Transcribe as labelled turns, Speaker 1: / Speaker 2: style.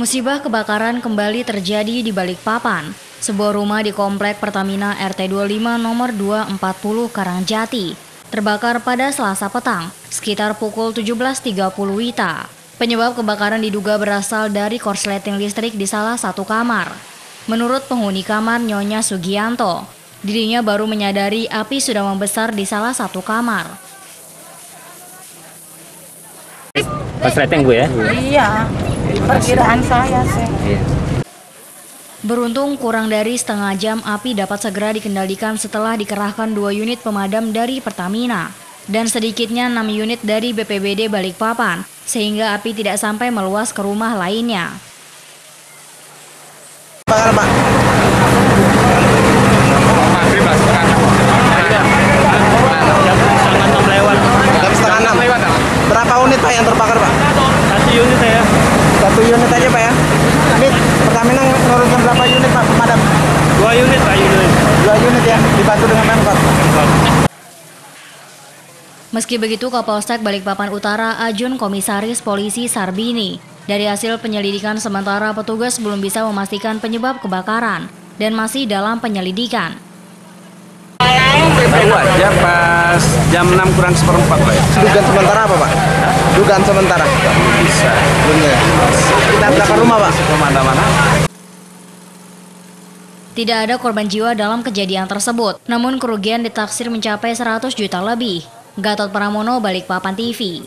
Speaker 1: Musibah kebakaran kembali terjadi di Balikpapan, sebuah rumah di Komplek Pertamina RT 25 nomor 240 Karangjati, terbakar pada Selasa petang, sekitar pukul 17.30 WITA. Penyebab kebakaran diduga berasal dari korsleting listrik di salah satu kamar. Menurut penghuni kamar Nyonya Sugianto, dirinya baru menyadari api sudah membesar di salah satu kamar.
Speaker 2: Korsleting bu ya?
Speaker 3: Iya, perkiraan saya sih.
Speaker 2: Iya.
Speaker 1: Beruntung kurang dari setengah jam api dapat segera dikendalikan setelah dikerahkan dua unit pemadam dari Pertamina dan sedikitnya 6 unit dari BPBD Balikpapan sehingga api tidak sampai meluas ke rumah lainnya.
Speaker 4: Bakar pak. Enam. Berapa unit pak yang terbakar pak?
Speaker 2: Satu unit saya.
Speaker 4: Satu unit aja pak ya. Ini Pertamina menurunkan berapa unit pak pemadam?
Speaker 2: Dua unit pak unit.
Speaker 4: Dua unit ya, dibantu dengan Pemkot.
Speaker 1: Meski begitu, Kapolsek Balikpapan Utara Ajun Komisaris Polisi Sarbini dari hasil penyelidikan sementara petugas belum bisa memastikan penyebab kebakaran dan masih dalam penyelidikan.
Speaker 5: Tahu aja pas jam 6 kurang seperempat lah ya.
Speaker 4: Dugaan sementara apa pak? Dugaan sementara.
Speaker 5: Bisa.
Speaker 4: Belum ya. Kita berapa rumah pak?
Speaker 5: Ke mana-mana.
Speaker 1: Tidak ada korban jiwa dalam kejadian tersebut, namun kerugian ditaksir mencapai 100 juta lebih. Gatot Pramono, Balikpapan TV.